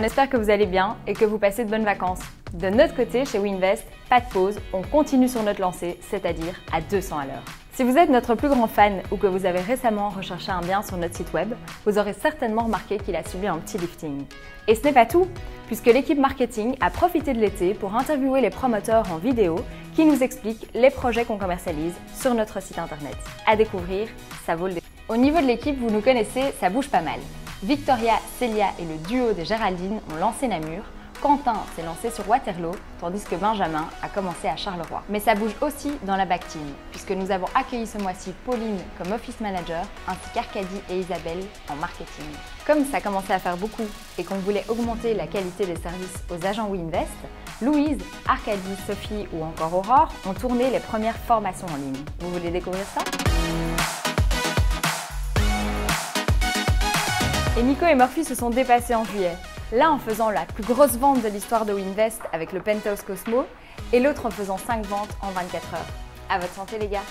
on espère que vous allez bien et que vous passez de bonnes vacances. De notre côté, chez WeInvest, pas de pause, on continue sur notre lancée, c'est-à-dire à 200 à l'heure. Si vous êtes notre plus grand fan ou que vous avez récemment recherché un bien sur notre site web, vous aurez certainement remarqué qu'il a subi un petit lifting. Et ce n'est pas tout, puisque l'équipe marketing a profité de l'été pour interviewer les promoteurs en vidéo qui nous expliquent les projets qu'on commercialise sur notre site internet. À découvrir, ça vaut le détour. Au niveau de l'équipe, vous nous connaissez, ça bouge pas mal. Victoria, Célia et le duo des Géraldine ont lancé Namur, Quentin s'est lancé sur Waterloo, tandis que Benjamin a commencé à Charleroi. Mais ça bouge aussi dans la back team, puisque nous avons accueilli ce mois-ci Pauline comme office manager, ainsi qu'Arcadie et Isabelle en marketing. Comme ça commençait à faire beaucoup et qu'on voulait augmenter la qualité des services aux agents WeInvest, Louise, Arcadie, Sophie ou encore Aurore ont tourné les premières formations en ligne. Vous voulez découvrir ça? Et Nico et Murphy se sont dépassés en juillet. L'un en faisant la plus grosse vente de l'histoire de Winvest avec le Penthouse Cosmo et l'autre en faisant 5 ventes en 24 heures. À votre santé les gars